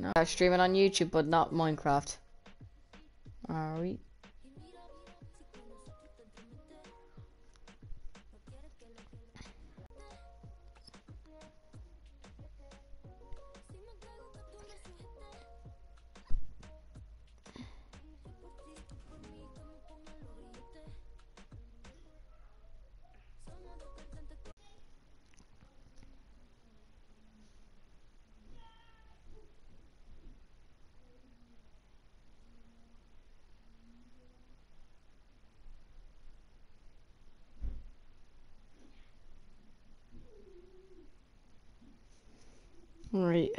No, I'm streaming on YouTube, but not Minecraft. Alright. Right.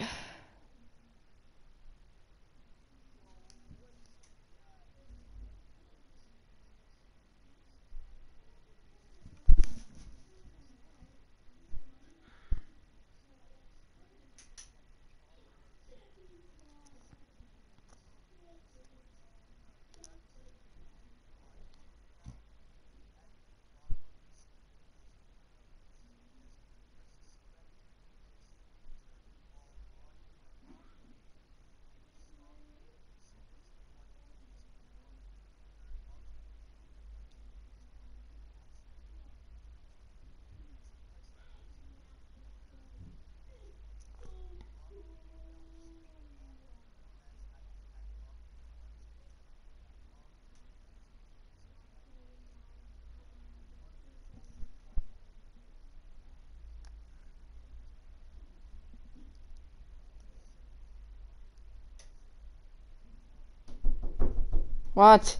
What?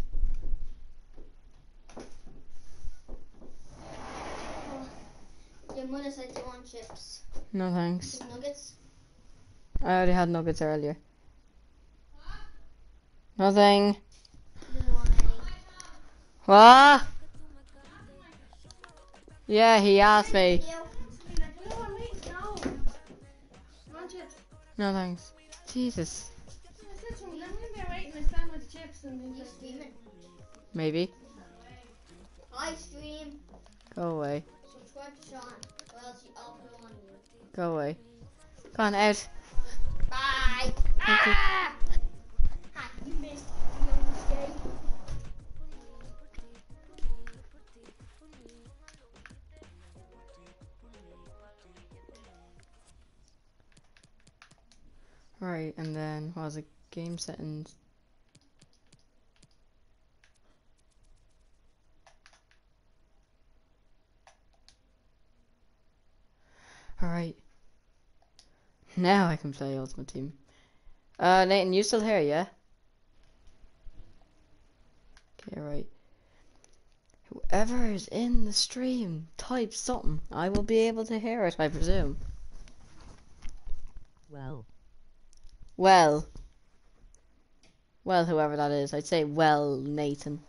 Your mother said you want chips. No thanks. Nuggets. I already had nuggets earlier. Nothing. What? Yeah, he asked me. No thanks. Jesus. You streaming? Maybe. I stream. Go away. Subscribe to Sean. Or else I'll put it on you. Go away. Go on, out. Bye. Ah! You missed. Right, and then what was it? Game settings. Alright. Now I can play Ultimate Team. Uh, Nathan, you still here, yeah? Okay, right. Whoever is in the stream, type something. I will be able to hear it, I presume. Well, Well. Well, whoever that is. I'd say well, Nathan.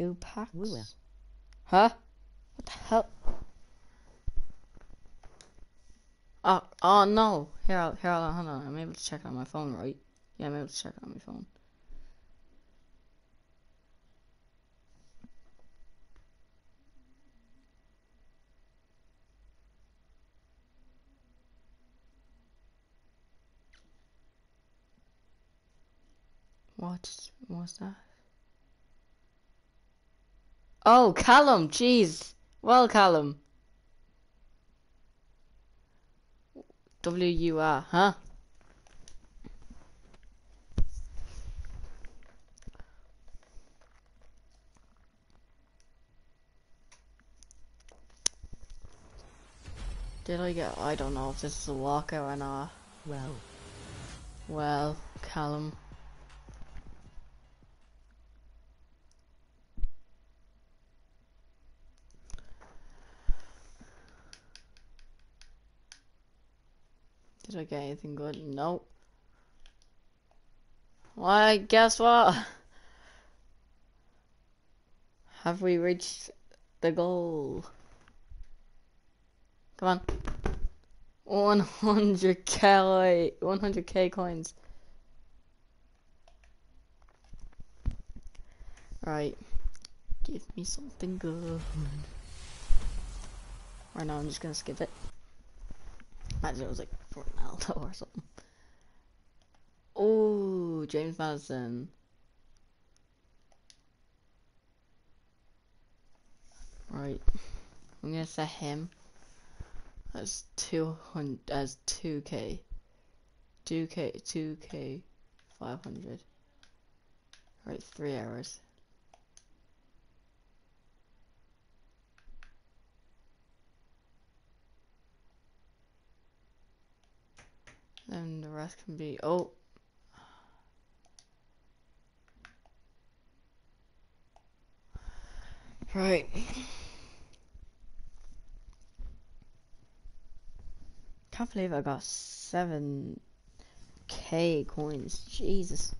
Two packs? Huh? What the hell? Oh, oh no. Here, here, I'll- hold on. I'm able to check it on my phone, right? Yeah, I'm able to check it on my phone. What was that? Oh, Callum, jeez. Well, Callum. W-U-R, huh? Did I get, I don't know if this is a walkout or not. well, Well, Callum. Did I get anything good? Nope. Well, guess what? Have we reached the goal? Come on. 100k, 100k coins. Right. Give me something good. Right now I'm just gonna skip it. Imagine it was like Ronaldo or something. Oh, James Maddison. Right. I'm gonna set him as 200 as 2k. 2k 2k 500. Right, 3 hours. Then the rest can be oh Right. Can't believe I got seven K coins. Jesus.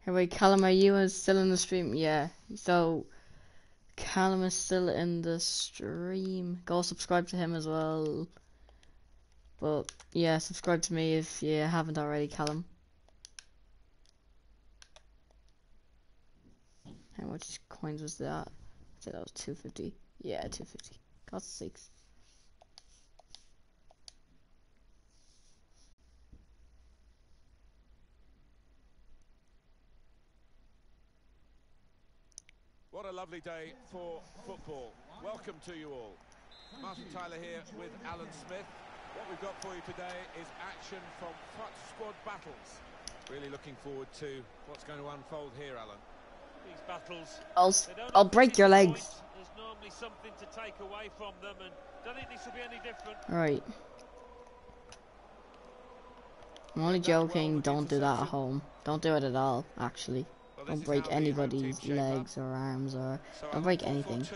Hey wait, Callum, are you still in the stream? Yeah. So Callum is still in the stream. Go subscribe to him as well. But yeah, subscribe to me if you haven't already, Callum. How much coins was that? I said that was 250. Yeah, 250. Got six. What a lovely day for football. Welcome to you all. Martin Tyler here with Alan Smith. What we've got for you today is action from FUT squad battles. Really looking forward to what's going to unfold here, Alan. These battles. I'll, I'll break your disappoint. legs. There's normally something to take away from them, and don't think this will be any different. Right. I'm only joking. Don't do that at home. Don't do it at all, actually. Well, this Don't break how the home anybody's team shape up. legs or arms or So, don't break anything.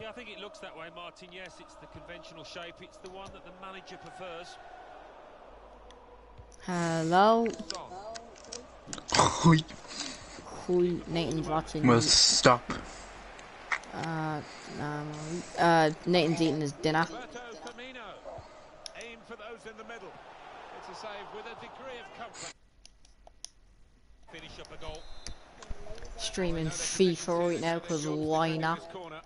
Yeah, I think it looks that way, Martin. Yes, it's the conventional shape. It's the one that the manager prefers. Hello. Son. Who Nathan's watching. Well, stop. Uh, um, uh, Nathan's eating his dinner. Aim for those in the middle. It's a save with a degree of comfort. Finish up a goal. Streaming FIFA right now, cause why not? Corner.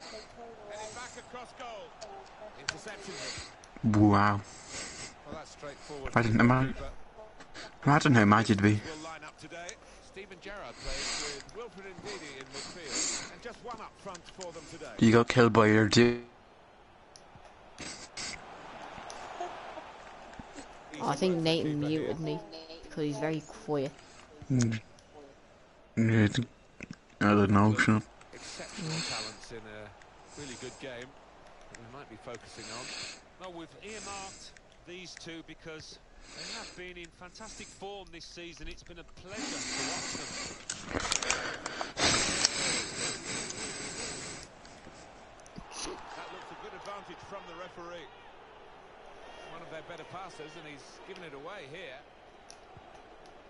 Heading back across goal. Interception. Wow. Well, that's straightforward. I didn't imagine- keeper. Imagine how mad you'd be. Will line up today. Steven Gerrard plays with Wilfred Ndidi in midfield, and just one up front for them today. You got killed by your dude. Oh, I think Nathan muted me because he's very quiet. Mm. Yeah, I don't know. Sure. Exceptional talents in a really good game that we might be focusing on. Well, we've earmarked these two because they have been in fantastic form this season. It's been a pleasure to watch them. That looks a good advantage from the referee. One of their better passers, and he's given it away here.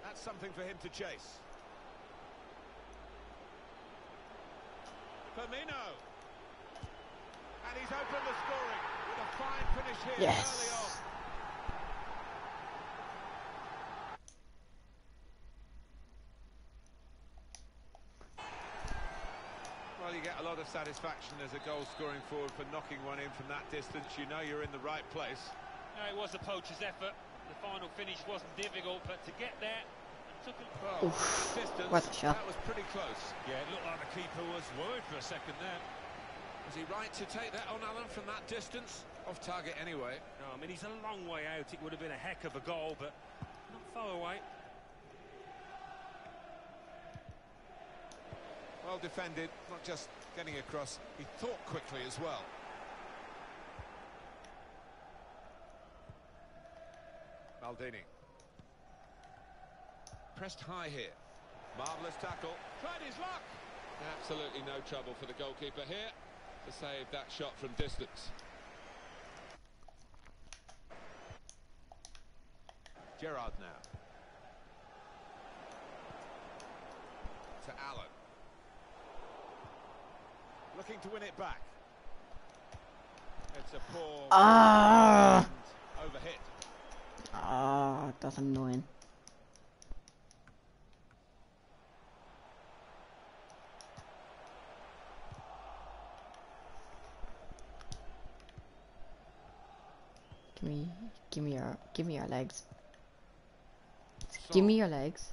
That's something for him to chase. Firmino. And he's opened the scoring with a fine finish here early Yes. on. Well, you get a lot of satisfaction as a goal scoring forward for knocking one in from that distance. You know you're in the right place. No, it was a poacher's effort. The final finish wasn't difficult, but to get there, it took a... Well, Oof, what a shot. that was pretty close. Yeah, it looked like the keeper was worried for a second there. Was he right to take that on, Alan, from that distance? Off target anyway. No, I mean, he's a long way out. It would have been a heck of a goal, but not far away. Well defended, not just getting across, he thought quickly as well. Maldini. Pressed high here. Marvellous tackle. Tried his luck. Absolutely no trouble for the goalkeeper here to save that shot from distance. Gerrard now. To Allen. Looking to win it back. It's a poor Ah. and Ah, that's annoying. Give me, give me your, give me your legs. Give me your legs.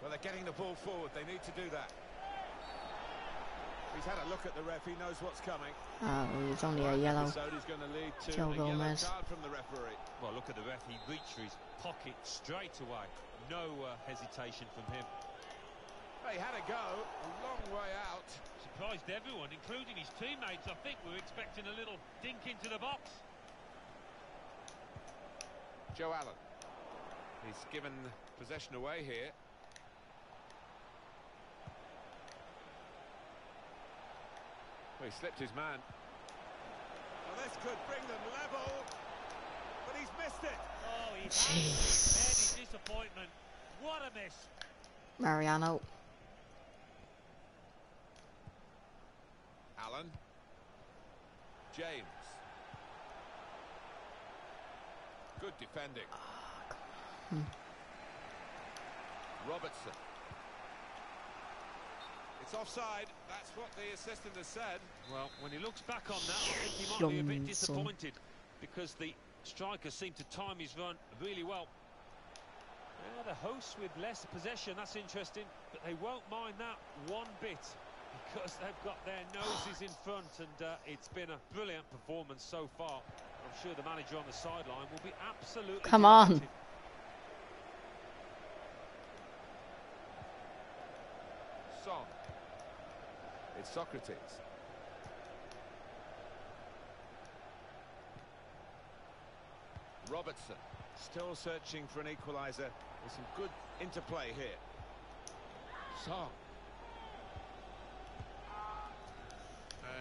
Well, they're getting the ball forward. They need to do that. He's had a look at the ref. He knows what's coming. Oh, it's only a yellow. Episode is going to lead to Joe Gomez. card from the referee. Well, look at the ref. He reached for his pocket straight away. No uh, hesitation from him. They had a go, a long way out. Surprised everyone, including his teammates. I think we were expecting a little dink into the box. Joe Allen. He's given possession away here. Well, he slipped his man. Well, this could bring them level, but he's missed it. Oh, he Jeez. had his disappointment. What a miss. Mariano. Allen. James. Good defending. Robertson. It's offside. That's what the assistant has said. Well, when he looks back on that, I think he might be a bit Johnson. disappointed because the striker seemed to time his run really well. Yeah, the hosts with less possession, that's interesting, but they won't mind that one bit because they've got their noses in front and uh, it's been a brilliant performance so far. I'm sure the manager on the sideline will be absolutely Come on. delighted. Song. It's Socrates. Robertson. Still searching for an equaliser. There's some good interplay here. Song.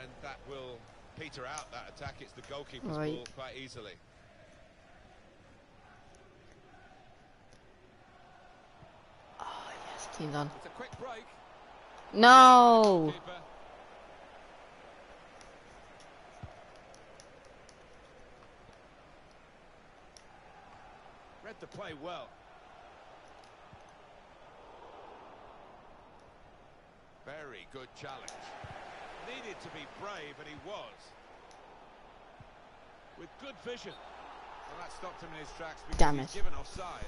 And that will peter out that attack. It's the goalkeeper's Right. ball quite easily. Oh, yes, team's on. It's a quick break. No! Read the play well. Very good challenge. Needed to be brave, and he was. With good vision. Well, that stopped him in his tracks because Damn it. given offside.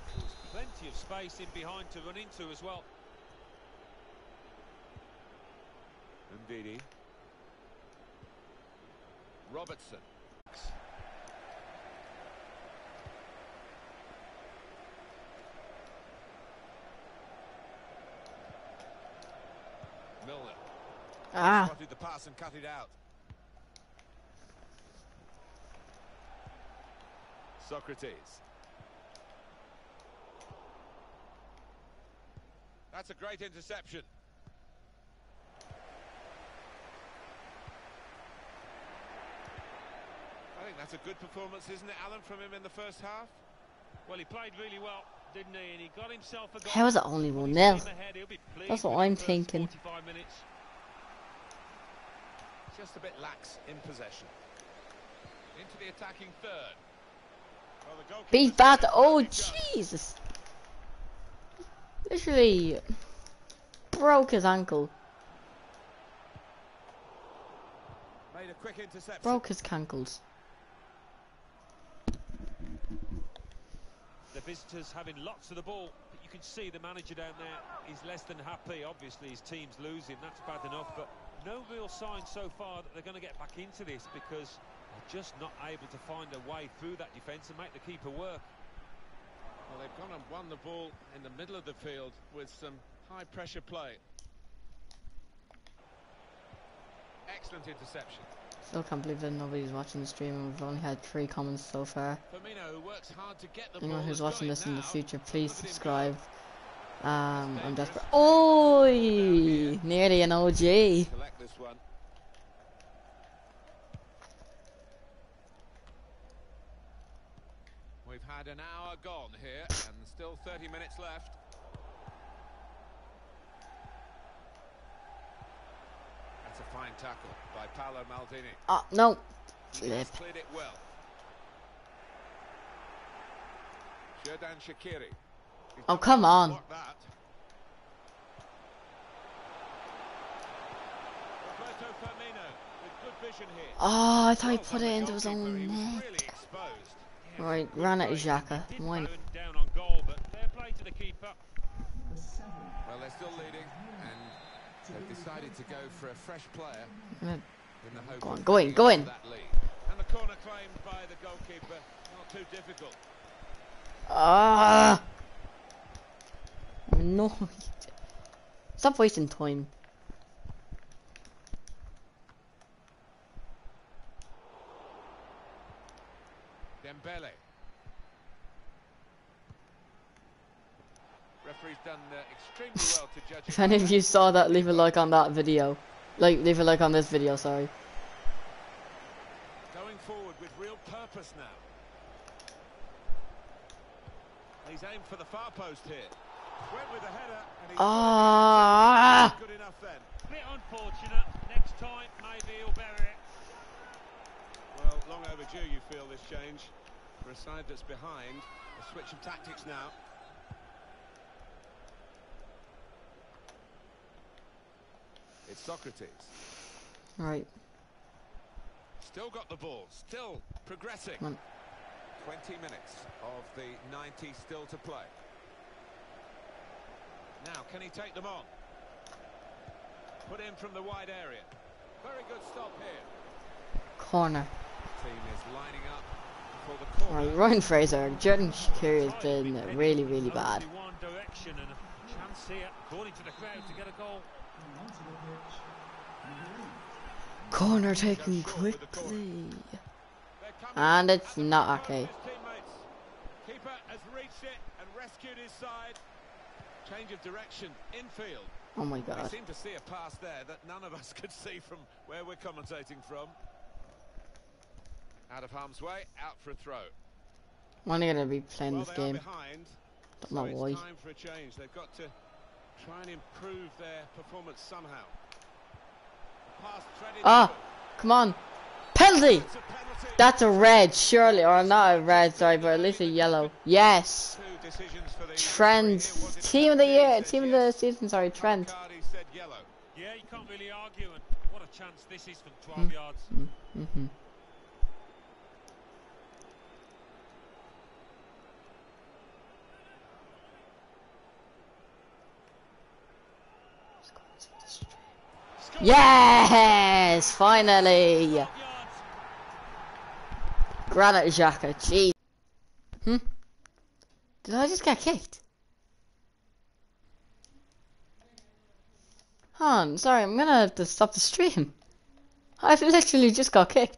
Plenty of space in behind to run into as well. Ndidi. Robertson. Milner. Ah, Spotted the pass and cut it out. Socrates. That's a great interception. I think that's a good performance, isn't it, Alan, from him in the first half? Well, he played really well, didn't he? And he got himself a goal. how is it only Well, 1 he's 0? team ahead, he'll be pleased That's what I'm first thinking. 45. Just a bit lax in possession. Into the attacking third. Well, the goalkeeper Beat that. Oh. Jesus. Literally broke his ankle. Made a quick interception. Broke his cankles. The visitors having lots of the ball, but you can see the manager down there is less than happy. Obviously, his team's losing, that's bad enough, but no real sign so far that they're going to get back into this because they're just not able to find a way through that defence and make the keeper work. Well, they've gone and won the ball in the middle of the field with some high pressure play. Excellent interception. Still can't believe that nobody's watching the stream and we've only had three comments so far. Firmino who works hard to get the Anyone ball. who's watching it this in the future, please Look him subscribe. Um, I'm desperate. Oh, nearly an OG. Collect this one. We've had an hour gone here and still 30 minutes left. That's a fine tackle by Paolo Maldini. Oh, no. He has Flip. cleared it well. Xherdan Shaqiri. He's Oh, come on. block that. Roberto Firmino with good vision here. Oh, I thought he put it into his own net. really exposed. Right, Granit Xhaka. Did Why not? down on goal, but fair play to the keeper. Well, they're still leading, and they've decided to go for a fresh player in the Go on, go in, go in. And the corner claimed by the goalkeeper, not too difficult. Ah! Annoyed. Stop wasting time. Dembele. Referee's done uh, extremely well to judge. If any of you saw that, leave a like on that video. Like, leave a like on this video, sorry. Going forward with real purpose now. He's aimed for the far post here. Went with the header and he's Ah! good enough then. Bit unfortunate. Next time, maybe he'll bury it. Well, long overdue you feel this change. For a side that's behind, a switch of tactics now. It's Socrates. Right. Still got the ball, still progressing. 20 minutes of the 90 still to play. Now, can he take them on? Put in from the wide area. Very good stop here. Corner. Team is lining up for the corner. Right, Ryan Fraser. Xherdan Shaqiri has Trying to be been really, really bad. one direction and a chance here, according to the crowd, to get a goal. Corner taken quickly. And it's not okay. Keeper has reached it and rescued his side. Change of direction, infield. Oh my god. seem to see a pass there that none of us could see from where we're commentating from. Out of harm's way, out for a throw. I'm only gonna be playing well, this game. behind. Don't so know it's why. time for a change. They've got to try and improve their performance somehow. Pass Ah! Come on. Penalty! That's a red, surely. Or not a red, sorry, but at least a yellow. Yes! Trent. Team of the year. Team of the season, sorry, Trent. Yeah, you can't really argue, and what a chance this is from 12 yards. Yes! Finally! 12 yards. Granit Xhaka, jeez. Hmm? Did I just get kicked? Han, sorry, I'm gonna have to stop the stream. I've literally just got kicked.